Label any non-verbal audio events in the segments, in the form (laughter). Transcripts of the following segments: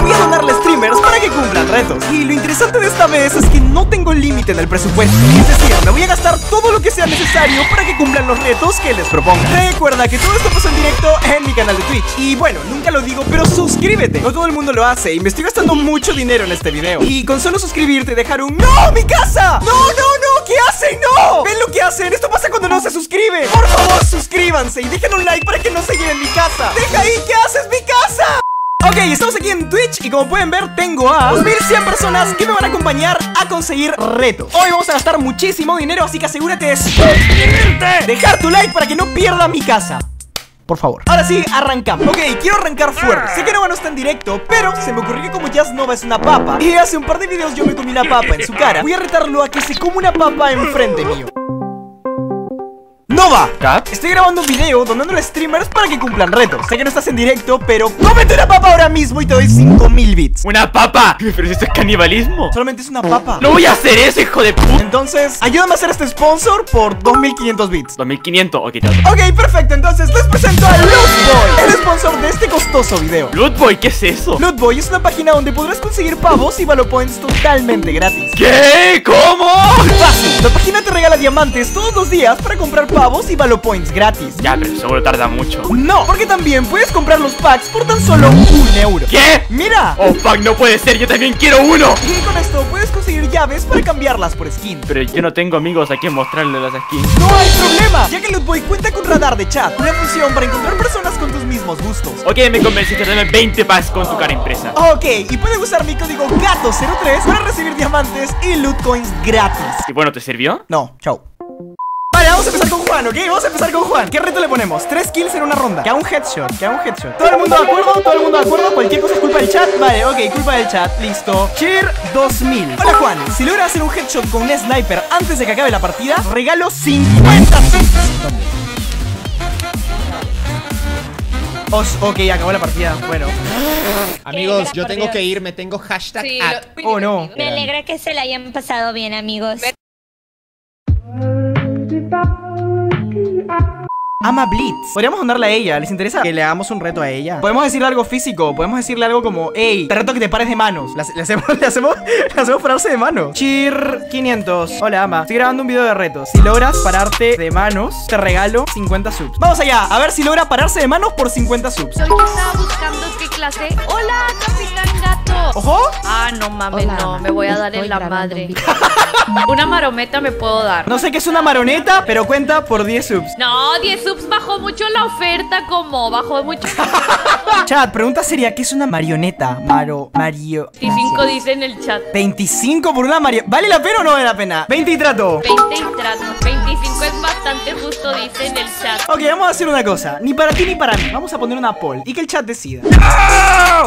voy a donarle streamers para que cumplan retos. Y lo interesante de esta vez es que no tengo límite en el presupuesto. Es decir, me voy a gastar todo lo que sea necesario para que cumplan los retos que les proponga. Recuerda que todo esto pasa en directo en mi canal de Twitch. Y bueno, nunca lo digo, pero suscríbete. No todo el mundo lo hace y me estoy gastando mucho dinero en este video. Y con solo suscribirte dejar un ¡No! ¡Mi casa! ¡No, no, no! ¿Qué hacen? ¡No! ¿Ven lo que hacen? Esto pasa cuando no se suscriben. Por favor, suscríbanse y dejen un like para que no se lleven mi casa. ¡Deja ahí! ¿Qué haces? ¡Mi casa! Ok, estamos aquí en Twitch y como pueden ver tengo a 2100 personas que me van a acompañar a conseguir retos Hoy vamos a gastar muchísimo dinero, así que asegúrate de suscribirte. Dejar tu like para que no pierda mi casa. Por favor. Ahora sí, arrancamos. Ok, quiero arrancar fuerte. Sé que no, no está en directo Pero se me ocurrió que como Nova es una papa Y hace un par de videos yo me comí una papa en su cara Voy a retarlo a que se coma una papa enfrente mío Nova, estoy grabando un video donando streamers para que cumplan retos. Sé que no estás en directo, pero cómete una papa ahora mismo y te doy 5000 bits. ¿Una papa? Pero si esto es canibalismo Solamente es una papa. No voy a hacer eso, hijo de puta Entonces, ayúdame a hacer este sponsor por 2500 bits. 2500, ok, Ok, perfecto, entonces les presento a El sponsor de este costoso video Lootboy, ¿qué es eso? Lootboy es una página donde podrás conseguir pavos y Valopoints totalmente gratis ¿Qué? ¿Cómo? Fácil, la página te regala diamantes todos los días para comprar pavos y Valo Points gratis. Ya, pero seguro tarda mucho. No, porque también puedes comprar los packs por tan solo un euro. ¿Qué? ¡Mira! Oh, fuck, no puede ser, yo también quiero uno. Y con esto puedes conseguir llaves para cambiarlas por skin. Pero yo no tengo amigos a quien mostrarle las skins. No hay problema, ya que Lootboy cuenta con radar de chat, una función para encontrar personas con tus mismos gustos. Ok, me convenciste, dame 20 packs con tu cara impresa. Ok, y puedes usar mi código GATO03 para recibir diamantes y loot coins gratis. ¿Y bueno, te sirvió? No, chao. Vale, vamos a empezar con Juan, ¿ok? Vamos a empezar con Juan ¿Qué reto le ponemos? Tres kills en una ronda Que haga un headshot, que haga un headshot ¿Todo el mundo de acuerdo? ¿Todo el mundo de acuerdo? Cualquier cosa es culpa del chat Vale, ok, culpa del chat, listo Cheer 2000 Hola Juan, si logra hacer un headshot con un sniper antes de que acabe la partida Regalo 50 Os, ok, acabó la partida, bueno. (laughs) Amigos, yo tengo que ir, me tengo hashtag Sí, at. Oh no. Me alegra que se la hayan pasado bien, amigos. Ama Blitz Podríamos mandarle a ella, ¿les interesa que le hagamos un reto a ella? Podemos decirle algo físico, podemos decirle algo como Ey, te reto que te pares de manos Le, le hacemos, (laughs) le hacemos, le hacemos pararse de manos Cheer 500 Hola Ama, estoy grabando un video de retos Si logras pararte de manos, te regalo 50 subs Vamos allá, a ver si logra pararse de manos por 50 subs Soy que estaba buscando qué clase. Hola, Capitán Gato. ¡Ojo! Ah, no mames, Hola, no, me voy a dar estoy en la madre. un (laughs) Una marometa me puedo dar. No sé qué es una maroneta, pero cuenta por 10 subs No, 10 subs bajó mucho la oferta, como bajó mucho. (laughs) Chat, pregunta seria, ¿qué es una marioneta? Maro, Mario 25 dice en el chat. 25 por una mario... ¿Vale la pena o no vale la pena? 20 y trato 20 y trato. 25 es bastante justo, dice en el chat. Ok, vamos a hacer una cosa. Ni para ti ni para mí. Vamos a poner una poll y que el chat decida.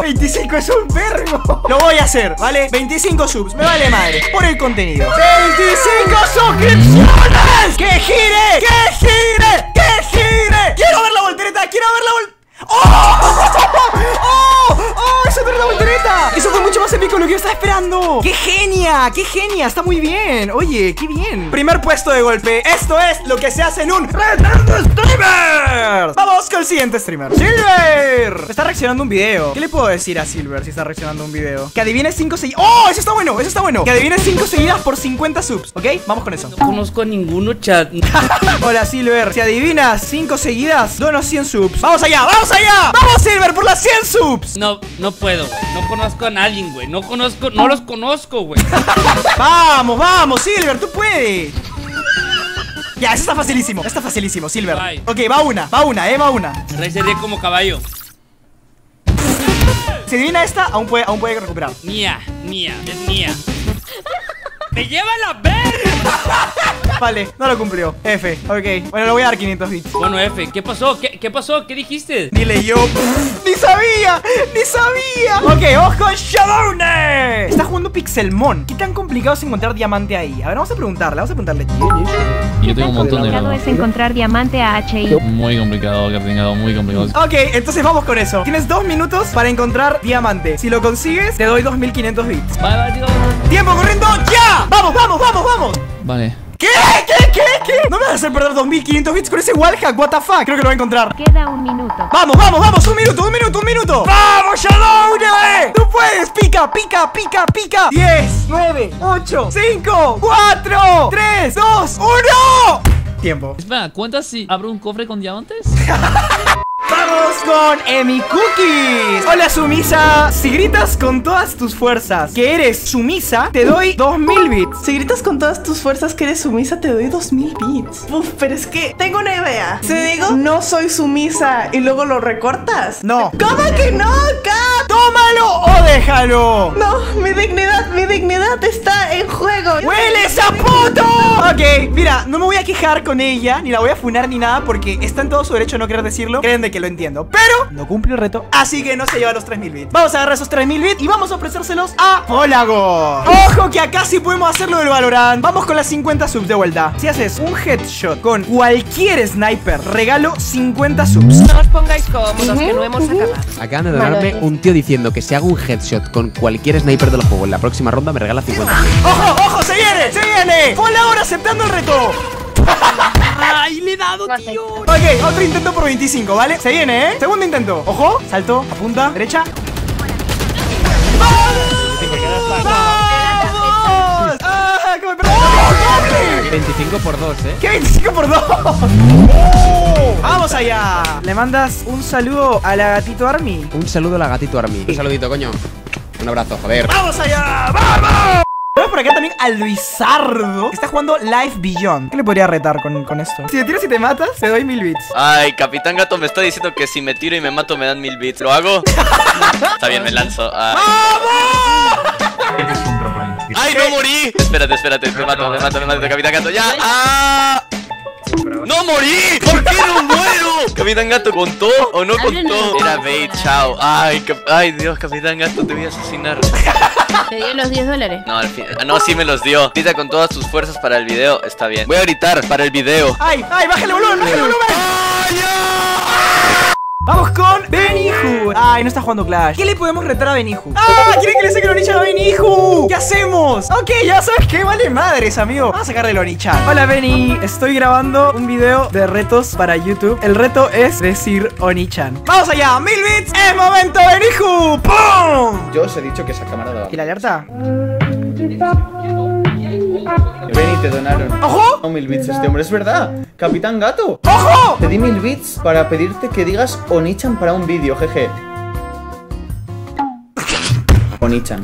25 es un verbo. Lo voy a hacer, ¿vale? 25 subs, me vale madre. Por el contenido. 25 suscripciones. ¡Que gire! ¡Que gire! ¡Quiero ver la voltereta! ¡Quiero ver la voltereta! (laughs) ¡Oh! ¡Oh! ¡Oh! ¡Eso no era la voltereta! Eso fue mucho más épico de lo que yo estaba esperando. ¡Qué genia! ¡Qué genia! Está muy bien. Oye, qué bien. Primer puesto de golpe. Esto es lo que se hace en un Retardo Streamer. Vamos con el siguiente streamer. Silver. Está reaccionando un video. ¿Qué le puedo decir a Silver si está reaccionando un video? Que adivine 5 seguidas. ¡Oh! Eso está bueno. Eso está bueno. Que adivine 5 seguidas por 50 subs. ¿Ok? Vamos con eso. No conozco a ninguno, chat. (laughs) Hola Silver, si adivinas 5 seguidas, dono 100 subs. ¡Vamos allá! ¡Vamos allá! ¡Vamos Silver por las 100 subs! No, no puedo, güey. No conozco a nadie, güey. No conozco, no los conozco, güey. (laughs) ¡Vamos, vamos, Silver! ¡Tú puedes! Ya, eso está facilísimo. Está facilísimo, Silver. Ok, va una, va una, eh, va una. Rey sería como caballo. Si adivina esta, aún puede, aún puede recuperar. Mía, mía, es mía. ¡Me lleva la verga! Vale, no lo cumplió. F, ok. Bueno, le voy a dar 500 bits. Bueno, F, ¿qué pasó? ¿Qué, qué pasó? ¿Qué dijiste? Dile yo. (laughs) ¡Ni sabía! ¡Ni sabía! Ok, vamos con Shadowne. Está jugando Pixelmon. ¿Qué tan complicado es encontrar diamante ahí? A ver, vamos a preguntarle, vamos a preguntarle. Yo tengo un montón de complicado es encontrar diamante a HI. Muy complicado, Cartingado, muy complicado. Ok, entonces vamos con eso. Tienes dos minutos para encontrar diamante. Si lo consigues, te doy 2500 bits. Vale, vale, tío. ¡Tiempo corriendo! ¡Ya! ¡Vamos, vamos, vamos, vamos! Vale. ¿Qué? ¿Qué? ¿Qué? ¿Qué? No me vas a hacer perder 2500 bits con ese wallhack, what the fuck. Creo que lo voy a encontrar. Queda un minuto. Vamos, vamos, vamos, un minuto, un minuto, un minuto. ¡Vamos, Shadow! ¡Tú puedes! pica, pica, pica, pica. 10, 9, 8, 5, 4, 3, 2, 1. Tiempo. Espera, ¿cuentas si abro un cofre con diamantes? (laughs) Con Emi Cookies. Hola, sumisa. Si gritas con todas tus fuerzas que eres sumisa, te doy 2000 bits. Si gritas con todas tus fuerzas que eres sumisa, te doy 2000 bits. Uf, pero es que tengo una idea. Si digo no soy sumisa y luego lo recortas. No. ¿Cómo que no, Kat? ¡Tómalo o déjalo! No, mi dignidad, mi dignidad está en juego. ¡Hueles a puto! Mira, no me voy a quejar con ella, ni la voy a funar ni nada, porque está en todo su derecho a no querer decirlo. Creen de que lo entiendo, pero no cumple el reto, así que no se lleva los 3000 bits. Vamos a agarrar esos 3000 bits y vamos a ofrecérselos a Pólago. Ojo que acá sí podemos hacerlo del Valorant. Vamos con las 50 subs de vuelta. Si haces un headshot con cualquier sniper, regalo 50 subs. No os pongáis cómodos, que no hemos acabado. Acaban de donarme un tío diciendo que si hago un headshot con cualquier sniper del juego en la próxima ronda me regala 50. ¡Ojo, ojo! ¡Se viene! ¡Se viene! Pólago aceptando el reto. (laughs) ¡Ay, le he dado, tío! Ok, otro intento por 25, ¿vale? Se viene, ¿eh? Segundo intento. Ojo, salto, apunta, derecha. ¡Vamos! ¡Ah, que me perdí! ¡Doble! 25 por 2, ¿eh? ¿Qué 25 por 2? ¡Vamos allá! Le mandas un saludo a la gatito Army. Un saludo a la gatito Army. Un saludito, coño. Un abrazo, joder. ¡Vamos allá! ¡Vamos! Por acá también a Luisardo que está jugando Life Beyond. ¿Qué le podría retar con, con esto? Si te tiras y te matas, te doy mil bits. Ay, Capitán Gato me está diciendo que si me tiro y me mato me dan mil bits. ¿Lo hago? (laughs) está bien, me lanzo. Ay. ¡Ay, no morí! Espérate, espérate, me mato, me mato, me mato, Capitán Gato, ya. ¡Ah! ¡No morí! ¿Por qué no muero? (laughs) ¿Capitán Gato contó o no contó? Era bait, chao. Ay, ay, Dios, Capitán Gato, te voy a asesinar. (laughs) Te dio los 10 dólares. No, al fin, ah, no, sí me los dio. Grita con todas tus fuerzas para el video, está bien. Voy a gritar para el video. ¡Ay, ay! ¡Bájale volumen, bájale volumen! Vamos con Benihu. Ay, no está jugando Clash. ¿Qué le podemos retar a Benihu? ¡Ah! ¿Quieren que le saque el Onichan a Benihu? ¿Qué hacemos? Ok, ya sabes que vale madres, amigo. Vamos a sacarle el Onichan. Hola, Beni. Estoy grabando un video de retos para YouTube. El reto es decir Onichan. ¡Vamos allá! ¡Mil bits! ¡Es momento, Benihu! ¡Pum! Yo os he dicho que esa cámara ¿Y la alerta? Ven y te donaron. ¡Ojo! No, mil bits este hombre, es verdad. Capitán Gato. ¡Ojo! Te di mil bits para pedirte que digas Onichan para un vídeo, jeje. Onichan.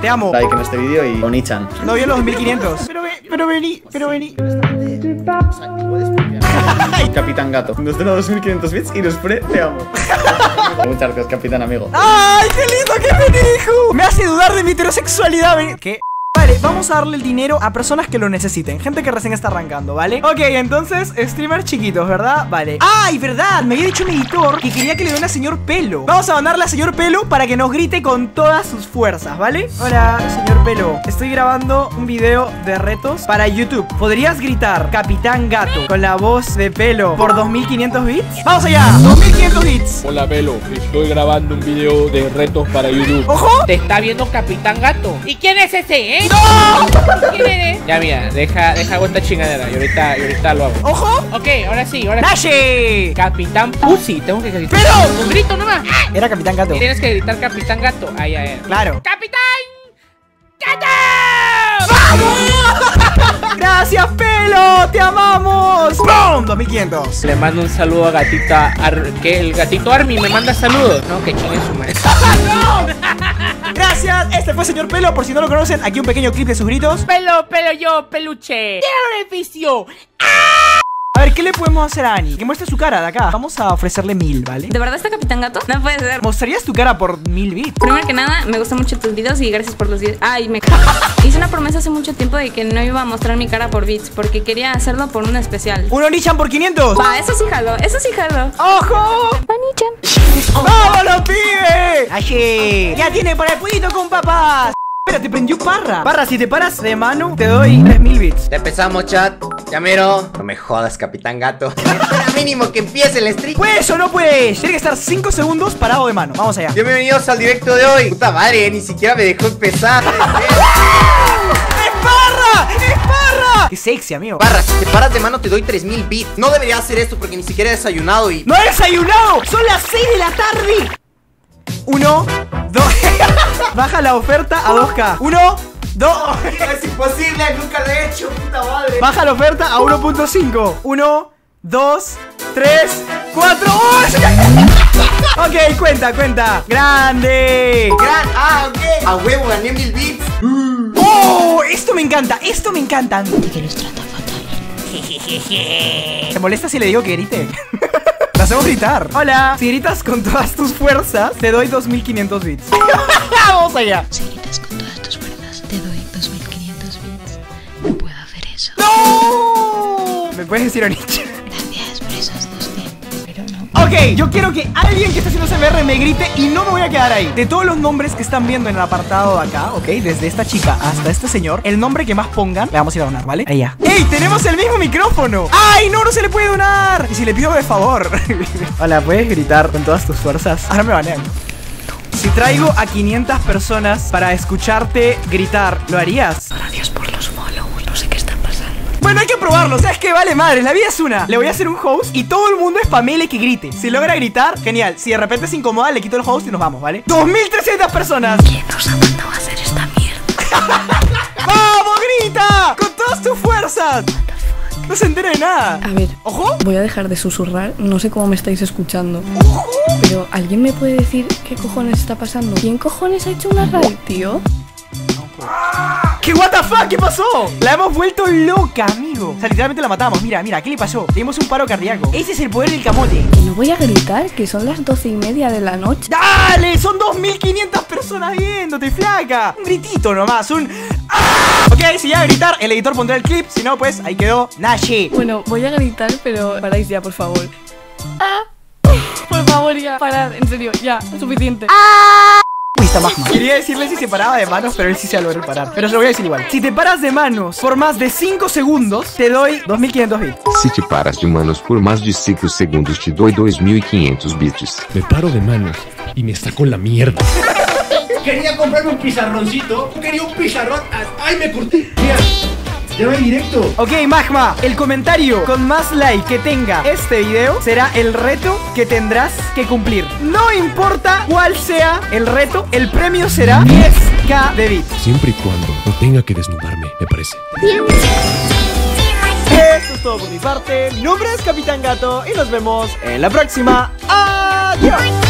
Te amo. Like en este vídeo y Onichan. No vio los 1500. Pero, pero vení, pero vení. Capitán Gato. Nos dona 2500 bits y nos pone te amo. (laughs) Muchas gracias, capitán amigo. ¡Ay, qué lindo que me dijo! Me hace dudar de mi heterosexualidad. Ven- ¿Qué? Vale, vamos a darle el dinero a personas que lo necesiten Gente que recién está arrancando, ¿vale? Ok, entonces, streamers chiquitos, ¿verdad? Vale ¡Ay, verdad! Me había dicho mi editor que quería que le den a señor Pelo Vamos a mandarle a señor Pelo para que nos grite con todas sus fuerzas, ¿vale? Hola, señor Pelo Estoy grabando un video de retos para YouTube ¿Podrías gritar Capitán Gato con la voz de Pelo por 2500 bits? ¡Vamos allá! 2500 bits Hola Pelo, estoy grabando un video de retos para YouTube. ¡Ojo! Te está viendo Capitán Gato. ¿Y quién es ese, eh? ¿Quién eres? Ya, mira, deja, deja hago esta chingadera y ahorita, y ahorita lo hago. ¡Ojo! Ok, ahora sí, ahora sí. ¡Nashi! Capitán Pussy, tengo que gritar. ¡Pero! Un grito nomás. Era Capitán Gato Tienes que gritar Capitán Gato. Ahí, ahí. ahí. Claro ¡Capitán! ¡Gato! (laughs) ¡Gracias, Pelo! ¡Te amamos! ¡Bum! 2500 Le mando un saludo a Gatita Ar ¿Qué? El gatito Army me manda saludos. No, que chingue su madre. (laughs) Gracias, este fue señor Pelo Por si no lo conocen, aquí un pequeño clip de sus gritos Pelo, pelo yo, peluche. ¡Quiero beneficio! A ver, ¿qué le podemos hacer a Ani? Que muestre su cara de acá Vamos a ofrecerle mil, ¿vale? ¿De verdad está Capitán Gato? No puede ser. ¿Mostrarías tu cara por mil bits? Primero que nada, me gustan mucho tus videos y gracias por los videos. Ay, me (laughs) Hice una promesa hace mucho tiempo de que no iba a mostrar mi cara por bits porque quería hacerlo por un especial. ¿Un Onichan por 500? Va, eso sí jalo, eso sí jalo. ¡Ojo! Onichan. ¡Vámonos, pibe! ¡Aye! ¡Ya tiene para el puñito con papas! Espera, te prendió Parra Parra, si te paras de mano, te doy 3000 bits Ya empezamos, chat. Ya mero. No me jodas, Capitán Gato. (laughs) Espera mínimo que empiece el stream. ¡Pues o no puedes! Tiene que estar 5 segundos parado de mano Vamos allá Bienvenidos al directo de hoy. Puta madre, ni siquiera me dejó empezar. (laughs) ¡Qué sexy, amigo! Barra, si te paras de mano te doy 3000 bits. No debería hacer esto porque ni siquiera he desayunado y. ¡No he desayunado! ¡Son las 6 de la tarde! Uno, dos. (laughs) Baja la oferta a 2K. Uno, dos. Es imposible, nunca lo he hecho, puta madre. Baja la oferta a 1.5. 1, 2, 3, 4. Ok, cuenta, cuenta. Grande. Gran, ah, ok. A huevo, gané mil bits. ¡Oh! Esto me encanta, esto me encanta. ¿Te molesta si le digo que grite? La hacemos gritar. Hola. Si gritas con todas tus fuerzas, te doy 2500 bits. (laughs) Vamos allá. Si gritas con todas tus fuerzas, te doy 2500 bits. No puedo hacer eso. ¡No! ¿Me puedes decir Onich? Ok, yo quiero que alguien que esté haciendo CBR me grite y no me voy a quedar ahí. De todos los nombres que están viendo en el apartado de acá, ok, desde esta chica hasta este señor, el nombre que más pongan, le vamos a ir a donar, ¿vale? Ella. ¡Ey! ¡Tenemos el mismo micrófono! ¡Ay, no! No se le puede donar. Y si le pido de favor. (laughs) Hola, ¿puedes gritar con todas tus fuerzas? Ahora me banean. Si traigo a 500 personas para escucharte gritar, ¿lo harías? Gracias por los follows, no sé qué está pasando. Bueno, hay que probarlo, ¿sabes qué? Vale madre, la vida es una Le voy a hacer un host y todo el mundo spamele que grite Si logra gritar, genial Si de repente se incomoda, le quito el host y nos vamos, ¿vale? ¡2300 personas! ¿Quién nos ha mandado a hacer esta mierda? (laughs) ¡Vamos, grita! ¡Con todas tus fuerzas! No se entera de nada A ver, ¿Ojo? voy a dejar de susurrar, no sé cómo me estáis escuchando. Pero ¿alguien me puede decir qué cojones está pasando? ¿Quién cojones ha hecho una raid, tío? ¿Qué what the fuck? ¿Qué pasó? La hemos vuelto loca, amigo O sea, literalmente la matamos Mira, mira, ¿qué le pasó? Le dimos un paro cardíaco Ese es el poder del camote no voy a gritar, que son las doce y media de la noche. ¡Dale! Son 2500 personas viéndote, flaca Un gritito nomás, un... ¡Ah! Ok, si ya a gritar, el editor pondrá el clip Si no, pues ahí quedó Nashi Bueno, voy a gritar, pero paráis ya, por favor. ¡Ah! (laughs) Por favor, ya, parad, en serio, ya, suficiente. Uy, está magma. Quería decirle si se paraba de manos, pero él sí se va a lograr parar. Pero se lo voy a decir igual. Si te paras de manos por más de 5 segundos, te doy 2500 bits. Se te paras de manos por más de 5 segundos, te doy 2500 bits. Me paro de manos y me saco la mierda. Quería comprarme un pizarroncito. Quería un pizarrón. ¡Ay, me corté! Mira, ya directo. Ok, Magma, el comentario con más like que tenga este video será el reto que tendrás que cumplir. No importa cuál sea el reto, el premio será 10k de bits. Siempre y cuando no tenga que desnudarme, me parece. Esto es todo por mi parte. Mi nombre es Capitán Gato y nos vemos en la próxima. Adiós.